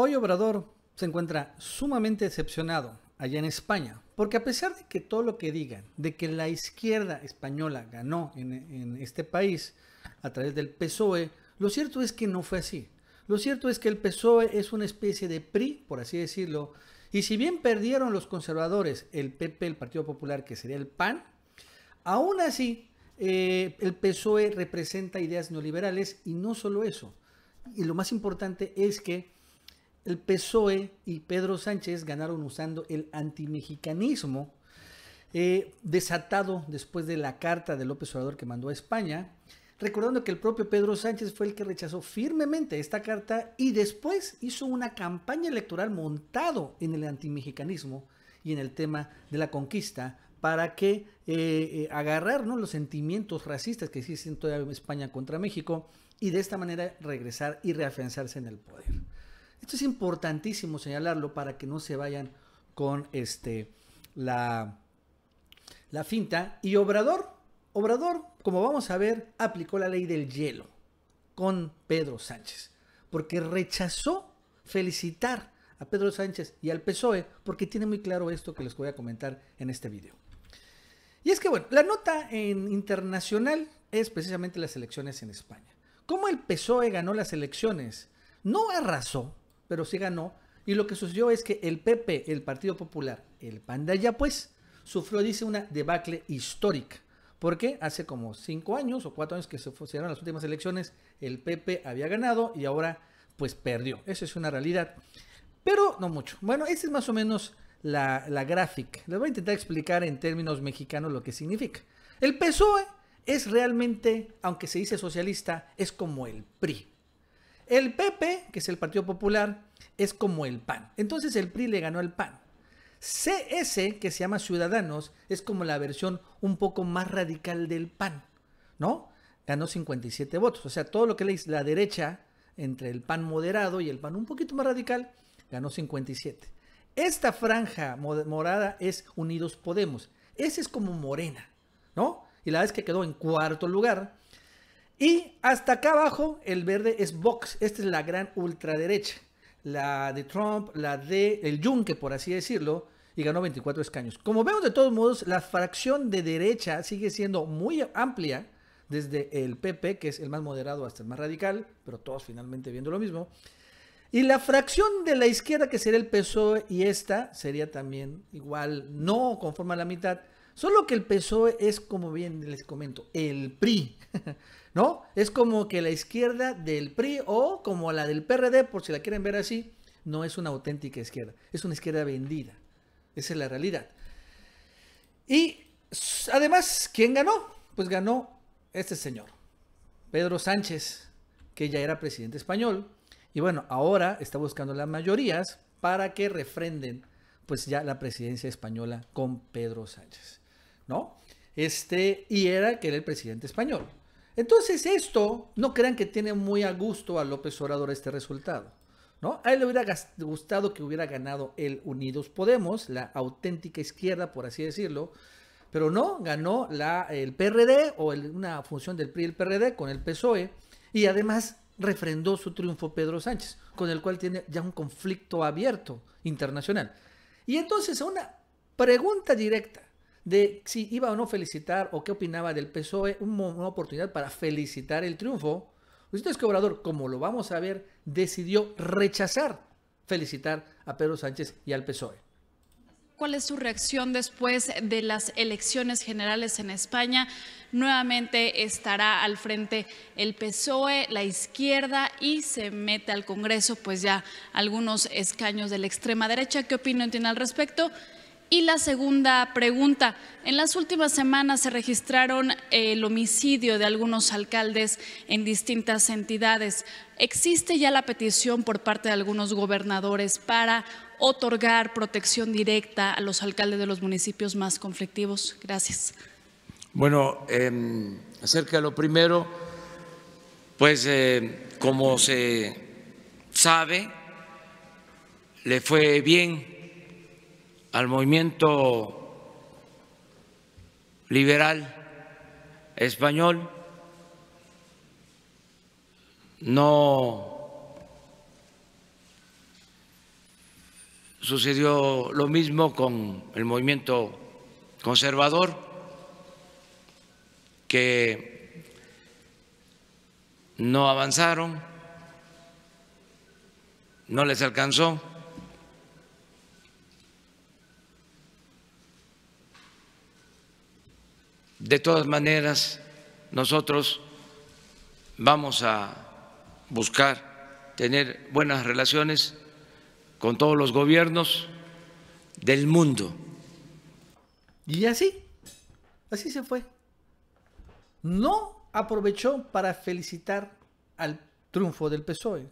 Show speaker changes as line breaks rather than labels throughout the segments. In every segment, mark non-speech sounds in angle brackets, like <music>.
Hoy Obrador se encuentra sumamente decepcionado allá en España, porque a pesar de que todo lo que digan, de que la izquierda española ganó en, este país a través del PSOE, lo cierto es que no fue así. Lo cierto es que el PSOE es una especie de PRI, por así decirlo, y si bien perdieron los conservadores, el PP, el Partido Popular, que sería el PAN, aún así eh, el PSOE representa ideas neoliberales y no solo eso. Y lo más importante es que el PSOE y Pedro Sánchez ganaron usando el antimexicanismo eh, desatado después de la carta de López Obrador que mandó a España, recordando que el propio Pedro Sánchez fue el que rechazó firmemente esta carta y después hizo una campaña electoral montado en el antimexicanismo y en el tema de la conquista para que eh, eh, agarrar los sentimientos racistas que existen todavía en España contra México y de esta manera regresar y reafianzarse en el poder. Esto es importantísimo señalarlo para que no se vayan con este, la, la finta. Y Obrador, Obrador, como vamos a ver, aplicó la ley del hielo con Pedro Sánchez, porque rechazó felicitar a Pedro Sánchez y al PSOE porque tiene muy claro esto que les voy a comentar en este video. Y es que, bueno, la nota en internacional es precisamente las elecciones en España. ¿Cómo el PSOE ganó las elecciones? No arrasó, pero sí ganó. Y lo que sucedió es que el PP, el Partido Popular, el PAN de allá, pues, sufrió, dice, una debacle histórica. Porque hace como cinco años o cuatro años que se fueron las últimas elecciones, el PP había ganado y ahora, pues, perdió. Eso es una realidad. Pero no mucho. Bueno, esta es más o menos la, la gráfica. Les voy a intentar explicar en términos mexicanos lo que significa. El PSOE es realmente, aunque se dice socialista, es como el PRI. El PP, que es el Partido Popular, es como el PAN. Entonces el PRI le ganó al PAN. CS, que se llama Ciudadanos, es como la versión un poco más radical del PAN, ¿no? Ganó 57 votos. O sea, todo lo que le la derecha, entre el PAN moderado y el PAN un poquito más radical, ganó 57. Esta franja morada es Unidos Podemos. Ese es como Morena, ¿no? Y la vez que quedó en cuarto lugar. Y hasta acá abajo, el verde es Vox. Esta es la gran ultraderecha. La de Trump, la de el Yunque, por así decirlo, y ganó 24 escaños. Como vemos, de todos modos, la fracción de derecha sigue siendo muy amplia, desde el PP, que es el más moderado, hasta el más radical, pero todos finalmente viendo lo mismo. Y la fracción de la izquierda, que sería el PSOE, y esta sería también igual, no conforma la mitad. Solo que el PSOE es, como bien les comento, el PRI, <laughs> ¿no? Es como que la izquierda del PRI o como la del PRD, por si la quieren ver así, no es una auténtica izquierda, es una izquierda vendida. Esa es la realidad. Y además, ¿quién ganó? Pues ganó este señor, Pedro Sánchez, que ya era presidente español, y bueno, ahora está buscando las mayorías para que refrenden pues ya la presidencia española con Pedro Sánchez, ¿no? Este, y era que era el presidente español. Entonces esto, no crean que tiene muy a gusto a López Obrador este resultado, ¿no? A él le hubiera gustado que hubiera ganado el Unidos Podemos, la auténtica izquierda, por así decirlo, pero no, ganó la, el PRD o una función del PRI y el PRD con el PSOE, y además refrendó su triunfo Pedro Sánchez, con el cual tiene ya un conflicto abierto internacional. Y entonces una pregunta directa de si iba o no felicitar o qué opinaba del PSOE, una oportunidad para felicitar el triunfo, usted es Obrador, como lo vamos a ver, decidió rechazar felicitar a Pedro Sánchez y al PSOE.
¿Cuál es su reacción después de las elecciones generales en España? Nuevamente estará al frente el PSOE, la izquierda y se mete al Congreso pues ya algunos escaños de la extrema derecha. ¿Qué opinión tiene al respecto? Y la segunda pregunta, en las últimas semanas se registraron el homicidio de algunos alcaldes en distintas entidades. ¿Existe ya la petición por parte de algunos gobernadores para otorgar protección directa a los alcaldes de los municipios más conflictivos? Gracias.
Bueno, em, acerca de lo primero, pues eh, como se sabe, le fue bien al movimiento liberal español, sucedió lo mismo con el movimiento conservador, que no avanzaron, no les alcanzó. De todas maneras, nosotros vamos a buscar tener buenas relaciones con todos los gobiernos del mundo.
Y así, así se fue. No aprovechó para felicitar al triunfo del PSOE,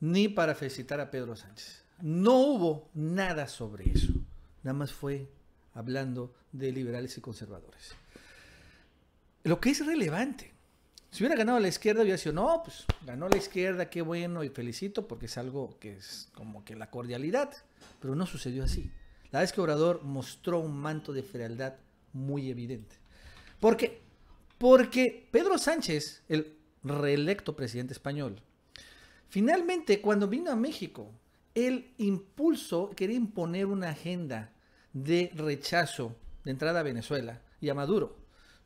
ni para felicitar a Pedro Sánchez. No hubo nada sobre eso. Nada más fue hablando de liberales y conservadores. Lo que es relevante. Si hubiera ganado la izquierda, hubiera sido, no, pues ganó la izquierda, qué bueno y felicito, porque es algo que es como que la cordialidad. Pero no sucedió así. La vez que Obrador mostró un manto de frialdad muy evidente. ¿Por qué? Porque Pedro Sánchez, el reelecto presidente español, finalmente cuando vino a México, él impulsó, quería imponer una agenda de rechazo de entrada a Venezuela y a Maduro,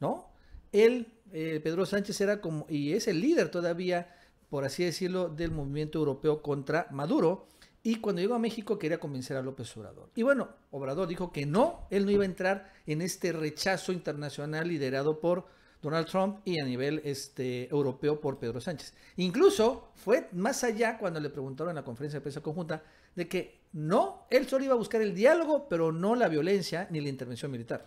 ¿no? Él, eh, Pedro Sánchez, era como, y es el líder todavía, por así decirlo, del movimiento europeo contra Maduro. Y cuando llegó a México quería convencer a López Obrador. Y bueno, Obrador dijo que no, él no iba a entrar en este rechazo internacional liderado por Donald Trump y a nivel este, europeo por Pedro Sánchez. Incluso fue más allá cuando le preguntaron en la conferencia de prensa conjunta de que no, él solo iba a buscar el diálogo, pero no la violencia ni la intervención militar.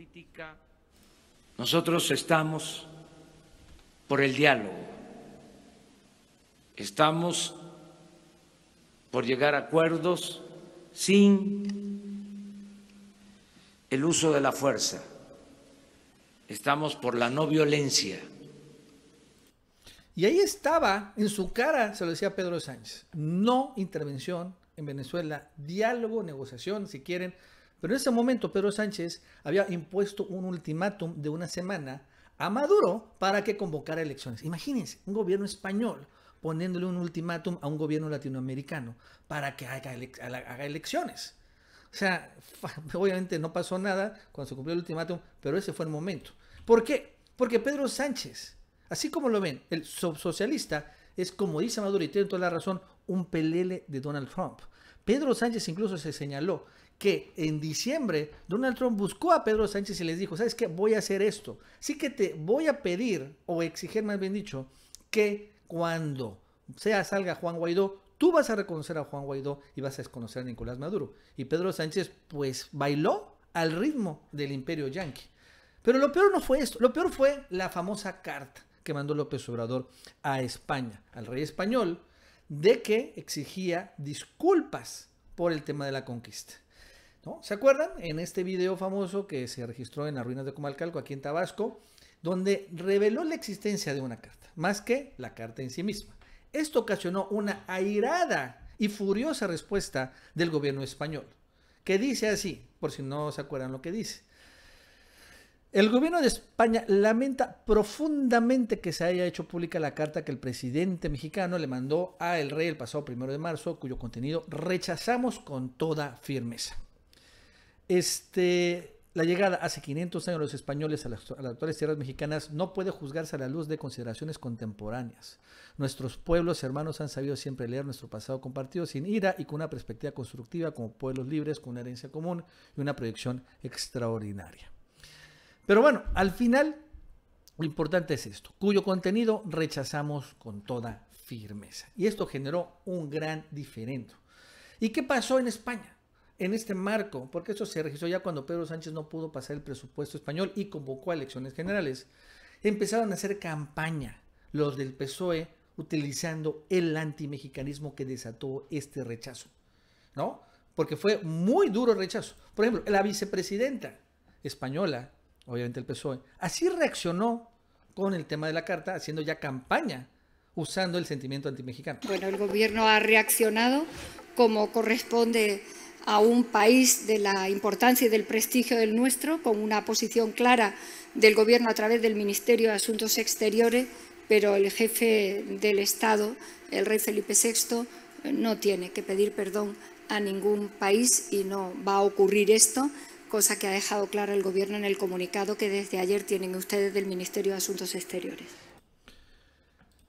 Política, nosotros estamos por el diálogo, estamos por llegar a acuerdos sin el uso de la fuerza, estamos por la no violencia.
Y ahí estaba, en su cara, se lo decía Pedro Sánchez, no intervención en Venezuela, diálogo, negociación, si quieren. Pero en ese momento Pedro Sánchez había impuesto un ultimátum de una semana a Maduro para que convocara elecciones. Imagínense, un gobierno español poniéndole un ultimátum a un gobierno latinoamericano para que haga, elecciones. O sea, <laughs> obviamente no pasó nada cuando se cumplió el ultimátum, pero ese fue el momento. ¿Por qué? Porque Pedro Sánchez Así como lo ven, el socialista es, como dice Maduro y tiene toda la razón, un pelele de Donald Trump. Pedro Sánchez incluso se señaló que en diciembre Donald Trump buscó a Pedro Sánchez y les dijo, ¿sabes qué? Voy a hacer esto. Sí que te voy a pedir, o exigir más bien dicho, que cuando sea salga Juan Guaidó, tú vas a reconocer a Juan Guaidó y vas a desconocer a Nicolás Maduro. Y Pedro Sánchez pues bailó al ritmo del imperio yanqui. Pero lo peor no fue esto, lo peor fue la famosa carta que mandó López Obrador a España, al rey español, de que exigía disculpas por el tema de la conquista. ¿No? ¿Se acuerdan? En este video famoso que se registró en las ruinas de Comalcalco, aquí en Tabasco, donde reveló la existencia de una carta, más que la carta en sí misma. Esto ocasionó una airada y furiosa respuesta del gobierno español, que dice así, por si no se acuerdan lo que dice. El gobierno de España lamenta profundamente que se haya hecho pública la carta que el presidente mexicano le mandó a el rey el pasado primero de marzo, cuyo contenido rechazamos con toda firmeza. Este, la llegada hace 500 años de los españoles a las, a las, actuales tierras mexicanas no puede juzgarse a la luz de consideraciones contemporáneas. Nuestros pueblos hermanos han sabido siempre leer nuestro pasado compartido sin ira y con una perspectiva constructiva como pueblos libres, con una herencia común y una proyección extraordinaria. Pero bueno, al final lo importante es esto, cuyo contenido rechazamos con toda firmeza. Y esto generó un gran diferendo. ¿Y qué pasó en España? En este marco, porque esto se registró ya cuando Pedro Sánchez no pudo pasar el presupuesto español y convocó a elecciones generales, empezaron a hacer campaña los del PSOE utilizando el antimexicanismo que desató este rechazo, ¿no? Porque fue muy duro rechazo. Por ejemplo, la vicepresidenta española, obviamente el PSOE, así reaccionó con el tema de la carta, haciendo ya campaña usando el sentimiento antimexicano.
Bueno, el gobierno ha reaccionado como corresponde a un país de la importancia y del prestigio del nuestro, con una posición clara del gobierno a través del Ministerio de Asuntos Exteriores, pero el jefe del Estado, el rey Felipe VI, no tiene que pedir perdón a ningún país y no va a ocurrir esto, cosa que ha dejado clara el Gobierno en el comunicado que desde ayer tienen ustedes del Ministerio de Asuntos Exteriores.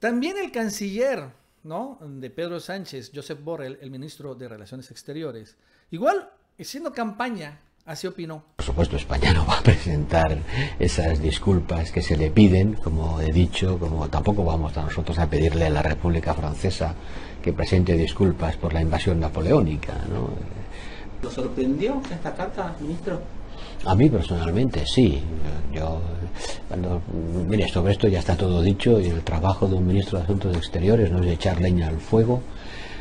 También el canciller ¿no? de Pedro Sánchez, Joseph Borrell, el ministro de Relaciones Exteriores, igual haciendo campaña Así opinó.
Por supuesto, España no va a presentar esas disculpas que se le piden, como he dicho, como tampoco vamos a nosotros a pedirle a la República Francesa que presente disculpas por la invasión napoleónica. ¿no?
¿Lo sorprendió esta carta, ministro?
A mí personalmente sí. Yo, cuando, mire, sobre esto ya está todo dicho y el trabajo de un ministro de Asuntos Exteriores no es echar leña al fuego,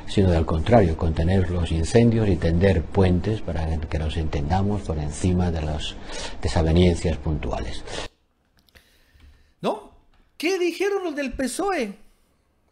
sino del contrario, contener los incendios y tender puentes para que nos entendamos por encima de las desavenencias puntuales.
¿No? ¿Qué dijeron los del PSOE?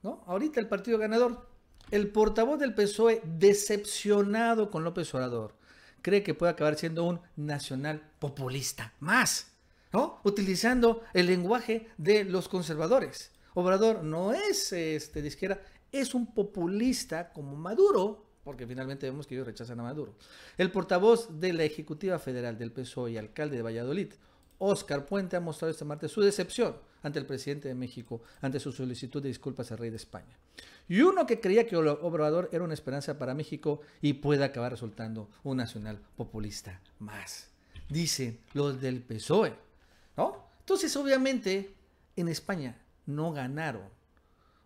¿No? Ahorita el partido ganador. El portavoz del PSOE, decepcionado con López Obrador, cree que puede acabar siendo un nacional populista. Más, ¿no? Utilizando el lenguaje de los conservadores. Obrador no es este, de izquierda, es un populista como Maduro, porque finalmente vemos que ellos rechazan a Maduro. El portavoz de la Ejecutiva Federal del PSOE y alcalde de Valladolid, Óscar Puente, ha mostrado este martes su decepción ante el presidente de México, ante su solicitud de disculpas al rey de España. Y uno que creía que Obrador era una esperanza para México y puede acabar resultando un nacional populista más. Dicen los del PSOE, ¿no? Entonces, obviamente, en España no ganaron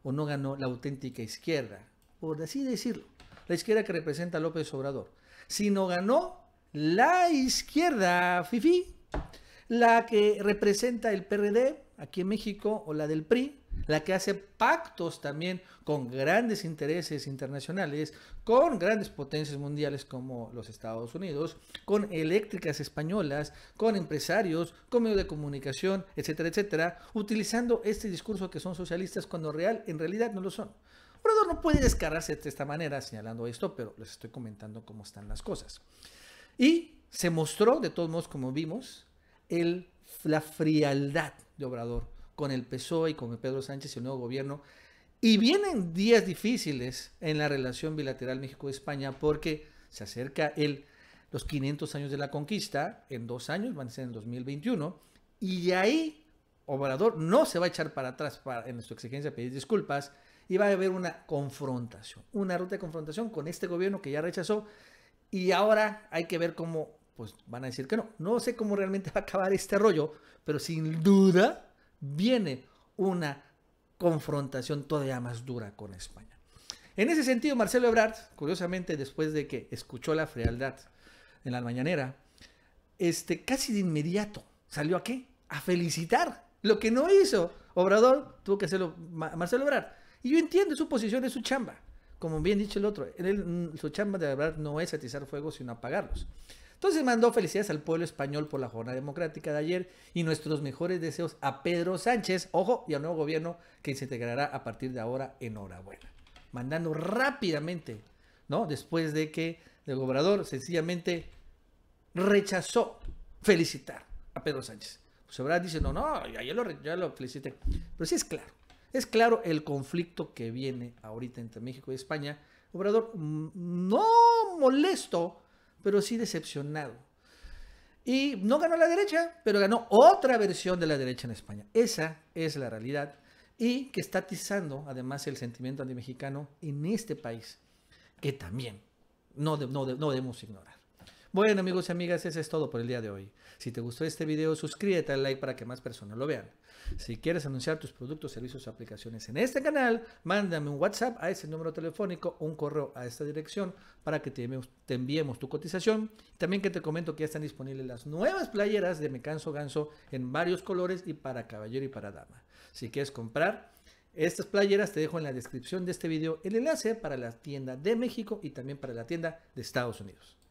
o no ganó la auténtica izquierda, por así decirlo, la izquierda que representa a López Obrador, sino ganó la izquierda FIFI, la que representa el PRD aquí en México o la del PRI, la que hace pactos también con grandes intereses internacionales, con grandes potencias mundiales como los Estados Unidos, con eléctricas españolas, con empresarios, con medios de comunicación, etcétera, etcétera, utilizando este discurso que son socialistas cuando real, en realidad no lo son. Obrador no puede descargarse de esta manera señalando esto, pero les estoy comentando cómo están las cosas. Y se mostró, de todos modos, como vimos, el, la frialdad de Obrador con el PSOE y con Pedro Sánchez y el nuevo gobierno. Y vienen días difíciles en la relación bilateral México-España porque se acerca el, los 500 años de la conquista, en dos años, van a ser en el 2021, y ahí Obrador no se va a echar para atrás para, en su exigencia de pedir disculpas y va a haber una confrontación, una ruta de confrontación con este gobierno que ya rechazó y ahora hay que ver cómo, pues van a decir que no. No sé cómo realmente va a acabar este rollo, pero sin duda viene una confrontación todavía más dura con España. En ese sentido, Marcelo Ebrard, curiosamente, después de que escuchó la frialdad en la mañanera, este, casi de inmediato salió a qué? A felicitar. Lo que no hizo Obrador, tuvo que hacerlo Marcelo Ebrard. Y yo entiendo su posición, es su chamba. Como bien dicho el otro, mm, su chamba de Ebrard no es atizar fuego, sino apagarlos. Entonces mandó felicidades al pueblo español por la jornada democrática de ayer y nuestros mejores deseos a Pedro Sánchez, ojo, y al nuevo gobierno que se integrará a partir de ahora. Enhorabuena. Mandando rápidamente, ¿no? Después de que el gobernador sencillamente rechazó felicitar a Pedro Sánchez. Pues Ebrard dice, no, no, ya, lo, ya lo felicité. Pero sí es claro, es claro el conflicto que viene ahorita entre México y España. Obrador mm, no molesto pero sí decepcionado. Y no ganó la derecha, pero ganó otra versión de la derecha en España. Esa es la realidad. Y que está atizando además el sentimiento antimexicano en este país, que también no, no, no debemos ignorar. Bueno amigos y amigas, eso es todo por el día de hoy. Si te gustó este video, suscríbete al like para que más personas lo vean. Si quieres anunciar tus productos, servicios o aplicaciones en este canal, mándame un WhatsApp a ese número telefónico un correo a esta dirección para que te enviemos, tu cotización. También que te comento que ya están disponibles las nuevas playeras de Me Canso Ganso en varios colores y para caballero y para dama. Si quieres comprar estas playeras, te dejo en la descripción de este video el enlace para la tienda de México y también para la tienda de Estados Unidos.